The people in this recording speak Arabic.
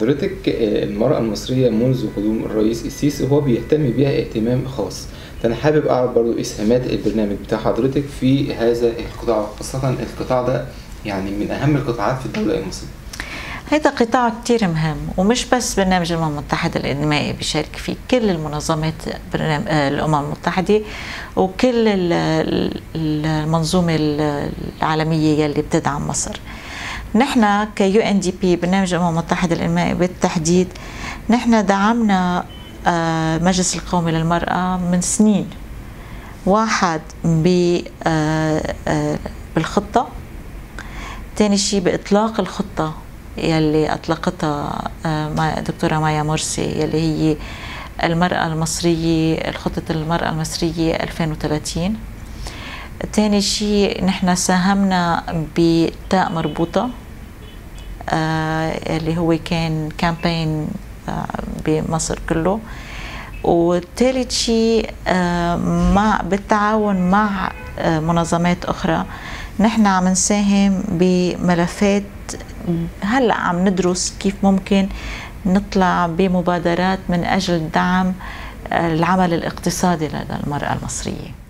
حضرتك آه، المرأة المصرية منذ قدوم الرئيس السيسي هو بيهتم بيها اهتمام خاص. فأنا حابب أعرف برضو إسهامات البرنامج بتاع حضرتك في هذا القطاع خاصة القطاع ده يعني من أهم القطاعات في الدولة المصرية. هذا قطاع كتير مهم ومش بس برنامج الأمم المتحدة الإنمائي بيشارك فيه كل المنظمات آه، الأمم المتحدة وكل ال- ال- المنظومة ال- العالمية يلي بتدعم مصر. نحن كيو ان دي بي برنامج الأمم المتحدة الإنمائي بالتحديد نحن دعمنا آه، مجلس القومي للمرأة من سنين. واحد آه، آه، بالخطة تاني شيء بإطلاق الخطة يلي أطلقتها ما- دكتورة مايا مرسي يلي هي المرأة المصرية خطة المرأة المصرية 2030 تاني شيء نحن ساهمنا بتاء مربوطة. اللي هو كان كامبين آه، بمصر كله. وثالث شيء آه، مع بالتعاون مع آه، منظمات أخرى. نحن عم نساهم بملفات هلا عم ندرس كيف ممكن نطلع بمبادرات من أجل دعم آه، العمل الاقتصادي لدى المرأة المصرية.